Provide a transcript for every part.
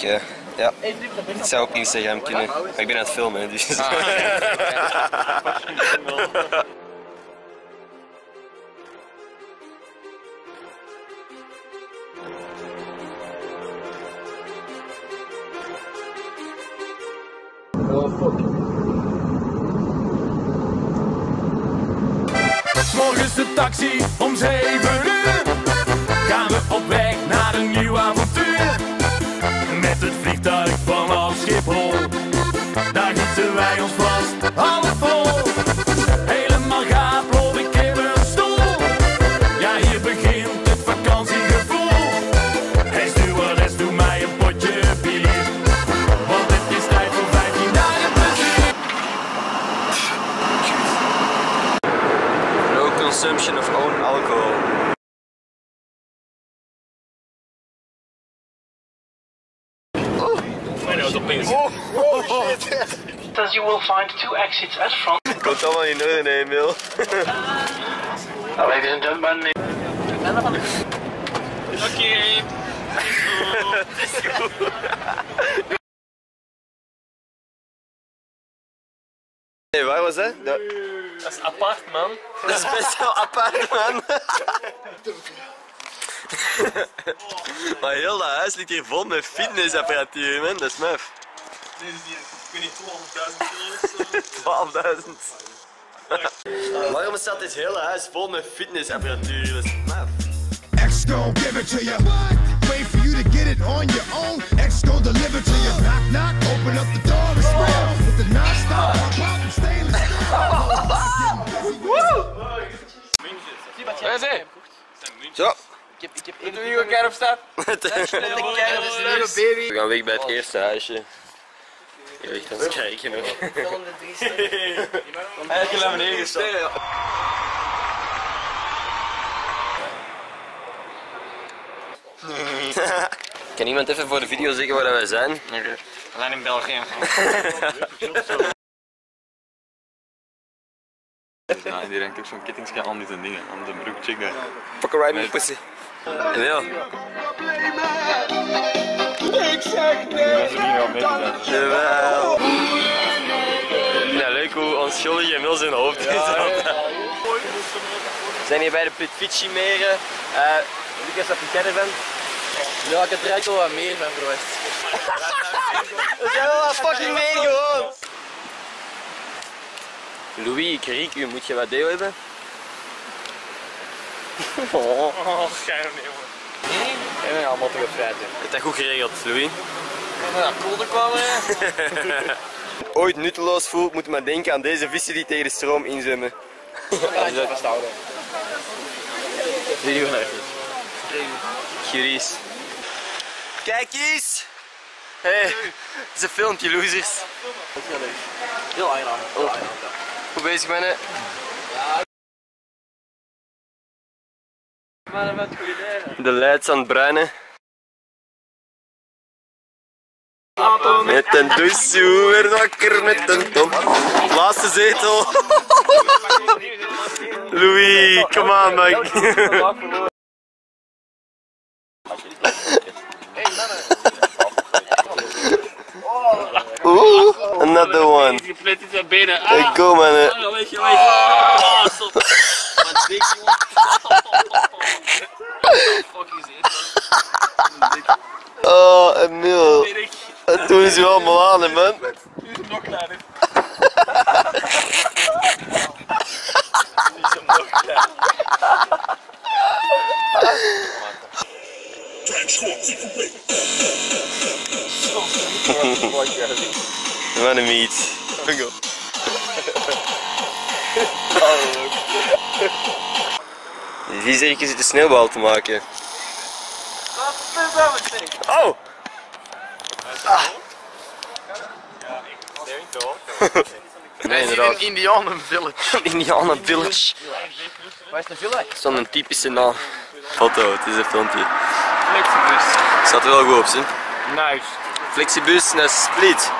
Oké, ja. Het zou op Instagram kunnen. Maar ik ben aan het filmen, dus... Morgens de taxi om 7 uur. Gaan we op weg naar een nieuw avontuur. Vliegtuig vanaf Schiphol. Daar gieten wij ons vast half vol. As you will find two exits at front. Komt allemaal in orde, nee, Emil. Ladies and gentlemen, Nee, waar was dat? Dat, dat is apart, man. Dat is best wel apart, man. Maar heel dat huis ligt hier vol met fitnessapparatuur, man. Dat is muf. Deze is hier, ik weet niet, 12.000 euro of zo. 12.000. Waarom staat dit hele huis vol met fitnessapparatuur? Dat is muf. X gon' give it to you. Wait for you to get it on your own. X gon' deliver to you. Knock, knock, open up the door, it's real. With the non-stop, pop and stainless steel. Zo. Ik heb, ik heb één nieuwe kar op stap. We gaan weg bij het eerste huisje. Je ligt aan het kijken nog. Volgende drie stukken. Eigenlijk laat beneden gestaan. Kan iemand even voor de video zeggen waar wij zijn? We zijn in België. Ja, die denkt ook zo'n kettingsje aan die dingen, aan de broek, check dat. Fuck a ride me pussy. En ja, jawel. Ja, leuk hoe onschuldig Emil zijn hoofd is. We zijn hier bij de Pitfici meren. Uh, Lucas, wat vind jij ervan? Ja, ik heb er echt wel wat meer van verwacht. We zijn wel wat fucking mee gewoon. Louis, ik riek u. Moet je wat deel hebben? Oh. Oh, geil nee man. En dan allemaal te zijn. Heb dat goed geregeld, Louis? En dan koelde kwamen. Ooit nutteloos voelt, moet maar denken aan deze vissen die tegen de stroom inzwemmen. Ja, dat vasthouden. Video naar Curies. Kijk eens! Hey, het is een filmpje, losers. Heel aangenaam. Heel aangenaam. Goed bezig, mannen. Maar met goede idee. De leids aan het bruinen. Met een douche, weer wakker met een tom. Laatste zetel. Louis, come on, Mike. Je plet in zijn benen. Hey, go, mannen. Ah, weet je, weet je. Ah, stop. Wat dik, jongen. Oh, Emil. Dat doen ze allemaal aan, hè, man. Nog kleiner. Wat een meat. Die viezerik zit een sneeuwbal te maken. Oh! Nee, inderdaad. Indianen village. Indiana Village. Waar is de villa? Zo'n een typische naam. Foto, het is een filmpje. Flexibus. Staat er wel goed op, zie. Nice. Flexibus naar Split.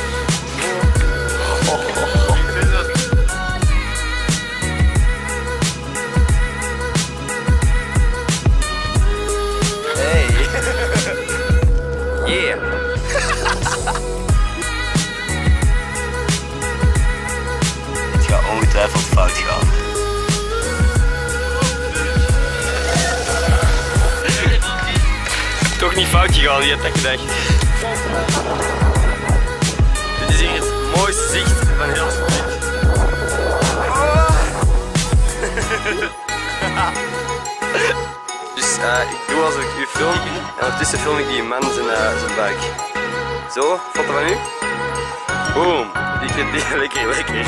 Toch niet fout gegaan, je hebt dat gedacht. Dit is hier het mooiste zicht van heel Spanje. Dus eh, ik doe als ik u film en ondertussen film ik die man zijn, eh, zijn buik. Zo, foto van u. Boom. Die vindt die lekker lekker.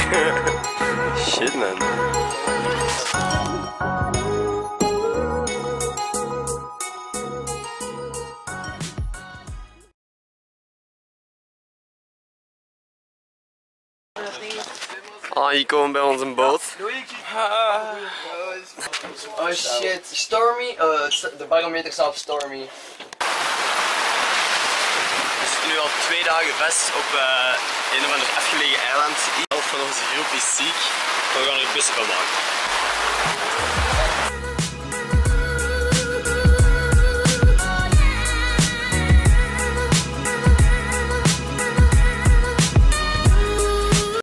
Shit man. Ah, hier komen bij onze boot. Oh shit, Stormy, uh, de barometer staat op Stormy. Nu al twee dagen vast op eh, een of ander afgelegen eiland. De helft van onze groep is ziek. We gaan er het beste van maken.